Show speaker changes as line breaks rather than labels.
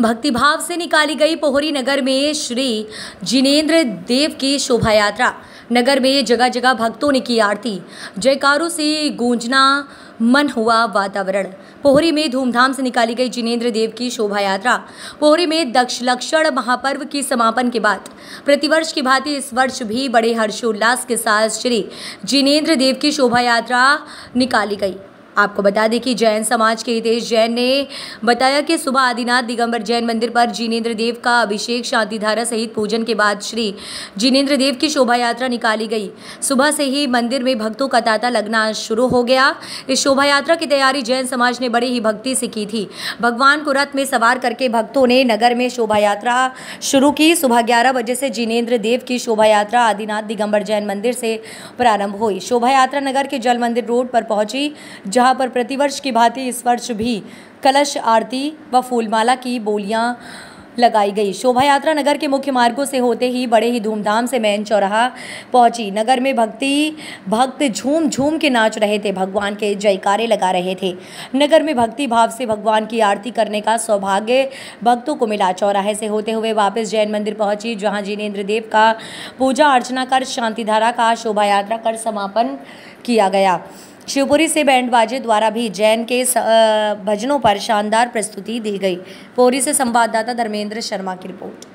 भक्तिभाव से निकाली गई पोहरी नगर में श्री जिनेन्द्र देव की शोभा यात्रा नगर में जगह जगह भक्तों ने की आरती। जयकारों से गूंजना, मन हुआ वातावरण। पोहरी में धूमधाम से निकाली गई जिनेन्द्र देव की शोभा यात्रा पोहरी में दक्ष लक्षण महापर्व की समापन के बाद। प्रतिवर्ष की भांति इस वर्ष भी बड़े हर्षोल्लास के साथ श्री जिनेन्द्र देव की शोभा यात्रा निकाली गई। आपको बता दें कि जैन समाज के हितेश जैन ने बताया कि सुबह आदिनाथ दिगंबर जैन मंदिर पर जिनेन्द्र देव का अभिषेक शांतिधारा सहित पूजन के बाद श्री जिनेन्द्र देव की शोभा यात्रा निकाली गई। सुबह से ही मंदिर में भक्तों का तांता लगना शुरू हो गया। इस शोभा यात्रा की तैयारी जैन समाज ने बड़ी ही भक्ति से की थी। भगवान को रथ में सवार करके भक्तों ने नगर में शोभा यात्रा शुरू की। सुबह ग्यारह बजे से जिनेन्द्र देव की शोभा यात्रा आदिनाथ दिगंबर जैन मंदिर से प्रारंभ हुई। शोभा यात्रा नगर के जल मंदिर रोड पर पहुँची, जहाँ जहाँ पर प्रतिवर्ष की भांति इस वर्ष भी कलश आरती व फूलमाला की बोलियाँ लगाई गई। शोभा यात्रा नगर के मुख्य मार्गों से होते ही बड़े ही धूमधाम से मैन चौराहा पहुँची। नगर में भक्ति, भक्त झूम झूम के नाच रहे थे, भगवान के जयकारे लगा रहे थे। नगर में भक्ति भाव से भगवान की आरती करने का सौभाग्य भक्तों को मिला। चौराहे से होते हुए वापस जैन मंदिर पहुँची, जहाँ जिनेन्द्र देव का पूजा अर्चना कर शांतिधारा का शोभा यात्रा कर समापन किया गया। शिवपुरी से बैंड बाजे द्वारा भी जैन के भजनों पर शानदार प्रस्तुति दी गई। पोरी से संवाददाता धर्मेंद्र शर्मा की रिपोर्ट।